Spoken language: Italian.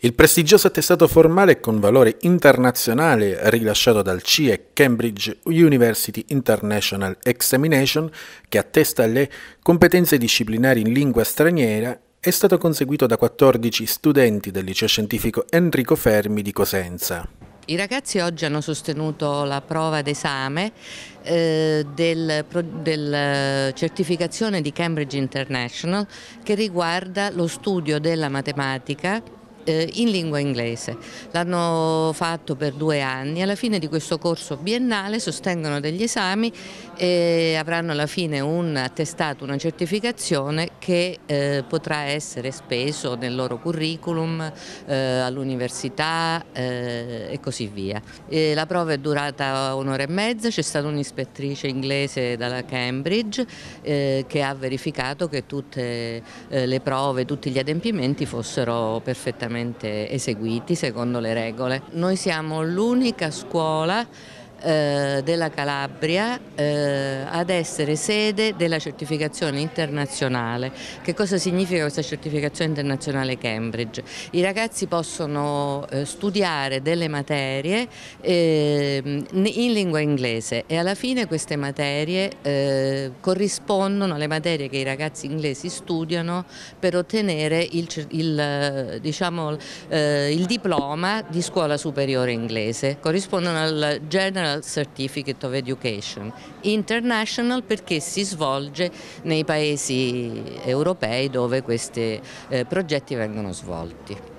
Il prestigioso attestato formale con valore internazionale rilasciato dal CIE Cambridge University International Examination, che attesta le competenze disciplinari in lingua straniera, è stato conseguito da 14 studenti del liceo scientifico Enrico Fermi di Cosenza. I ragazzi oggi hanno sostenuto la prova d'esame eh, della del certificazione di Cambridge International che riguarda lo studio della matematica eh, in lingua inglese. L'hanno fatto per due anni, alla fine di questo corso biennale sostengono degli esami e avranno alla fine un attestato, una certificazione che eh, potrà essere speso nel loro curriculum, eh, all'università eh, e così via. E la prova è durata un'ora e mezza, c'è stata un'ispettrice inglese dalla Cambridge eh, che ha verificato che tutte eh, le prove, tutti gli adempimenti fossero perfettamente perfettamente eseguiti secondo le regole. Noi siamo l'unica scuola eh, della Calabria eh, ad essere sede della certificazione internazionale. Che cosa significa questa certificazione internazionale Cambridge? I ragazzi possono eh, studiare delle materie ehm, in lingua inglese e alla fine queste materie eh, corrispondono alle materie che i ragazzi inglesi studiano per ottenere il, il, diciamo, eh, il diploma di scuola superiore inglese, corrispondono al General International Certificate of Education, International perché si svolge nei paesi europei dove questi eh, progetti vengono svolti.